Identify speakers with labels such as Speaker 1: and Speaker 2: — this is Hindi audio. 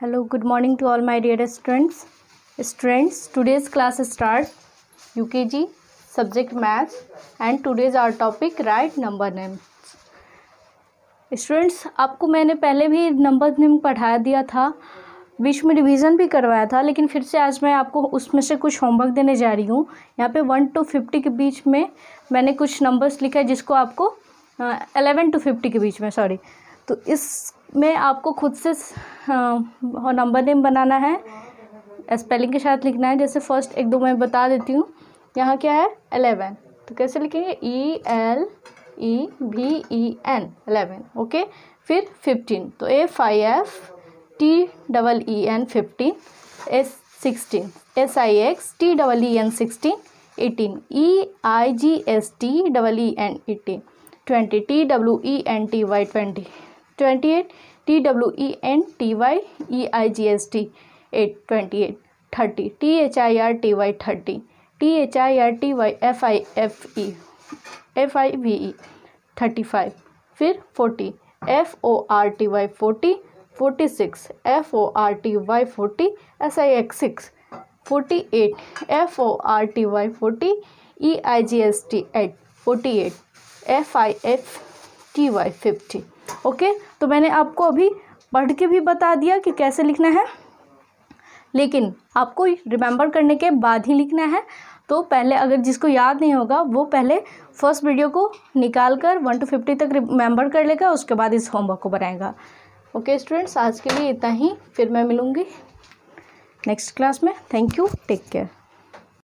Speaker 1: hello, good morning to all my dear students. Students, today's class start ukg subject maths and today's our topic, write number names. Students आपको मैंने पहले भी नंबर नेम पढ़ा दिया था। बीच में रिवीजन भी करवाया था, लेकिन फिर से आज मैं आपको उसमें से कुछ होमवर्क देने जा रही हूँ। यहाँ पे वन टू फिफ्टी के बीच में मैंने कुछ नंबर्स लिखा है जिसको आपको एलेवन टू फिफ्टी के बीच में सॉरी तो इसमें आपको खुद से नंबर नेम बनाना है। स्पेलिंग के साथ लिखना है। जैसे फ़र्स्ट एक दो मैं बता देती हूँ। यहाँ क्या है? एलेवन तो कैसे लिखेंगे? E L E V E N eleven okay फिर फिफ्टीन तो F I F T double E N fifteen S sixteen S I X T double E N sixteen eighteen E I G S T double E N eighteen twenty T W E N T Y twenty twenty eight T W E N T Y E I G S T eight twenty eight thirty T H I R T Y thirty T H I R T Y F I F E F I V E thirty five फिर forty F O R T Y forty forty six F O R T Y forty S I X six forty eight F O R T Y forty E I G S T eight forty eight F I F T Y fifty okay? तो मैंने आपको अभी पढ़ के भी बता दिया कि कैसे लिखना है। लेकिन आपको रिमेंबर करने के बाद ही लिखना है। तो पहले अगर जिसको याद नहीं होगा, वो पहले फ़र्स्ट वीडियो को निकाल कर वन टू फिफ्टी तक रिमेंबर कर लेगा, उसके बाद इस होमवर्क को बनाएगा। ओके स्टूडेंट्स आज के लिए इतना ही। फिर मैं मिलूँगी नेक्स्ट क्लास में। Thank you take care